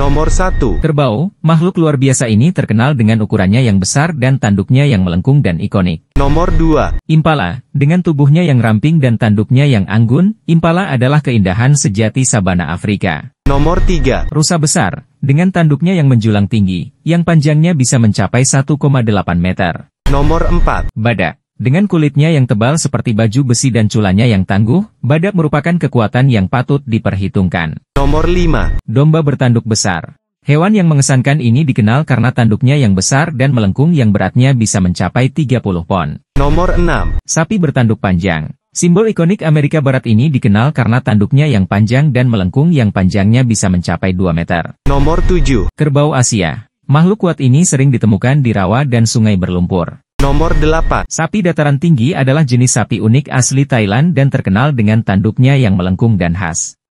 Nomor 1. Kerbau, makhluk luar biasa ini terkenal dengan ukurannya yang besar dan tanduknya yang melengkung dan ikonik. Nomor 2. Impala, dengan tubuhnya yang ramping dan tanduknya yang anggun, Impala adalah keindahan sejati sabana Afrika. Nomor 3. Rusa besar, dengan tanduknya yang menjulang tinggi, yang panjangnya bisa mencapai 1,8 meter. Nomor 4. Badak. Dengan kulitnya yang tebal seperti baju besi dan culanya yang tangguh, badak merupakan kekuatan yang patut diperhitungkan. Nomor 5. Domba bertanduk besar. Hewan yang mengesankan ini dikenal karena tanduknya yang besar dan melengkung yang beratnya bisa mencapai 30 pon. Nomor 6. Sapi bertanduk panjang. Simbol ikonik Amerika Barat ini dikenal karena tanduknya yang panjang dan melengkung yang panjangnya bisa mencapai 2 meter. Nomor 7. Kerbau Asia. Makhluk kuat ini sering ditemukan di rawa dan sungai berlumpur. Nomor 8. Sapi dataran tinggi adalah jenis sapi unik asli Thailand dan terkenal dengan tanduknya yang melengkung dan khas.